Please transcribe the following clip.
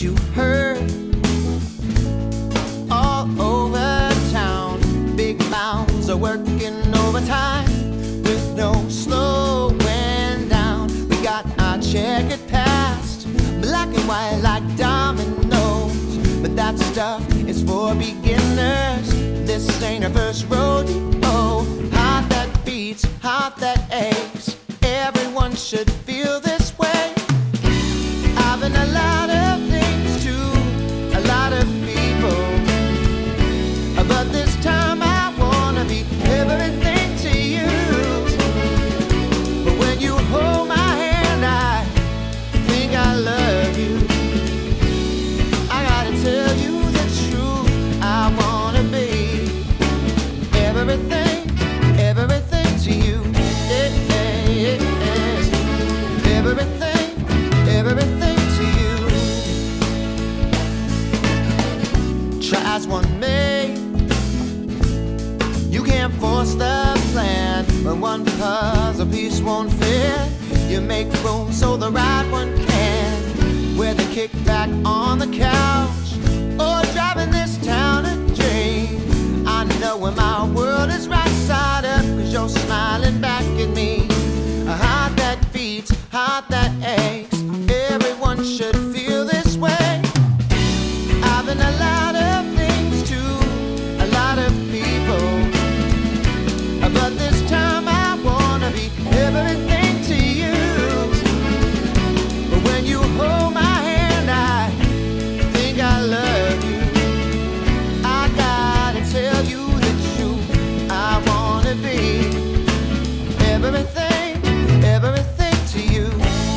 you heard all over town. Big mouths are working overtime with no slowing down. We got our checkered past, black and white like dominoes. But that stuff is for beginners. This ain't our first rodeo. Heart that beats, heart that aches. Everyone should feel try as one may. You can't force the plan But one puzzle piece won't fit. You make room so the right one can. Whether kick back on the couch or driving this town a dream, I know when my world is right side up, cause you're smiling back at me. A heart that beats, heart that aches.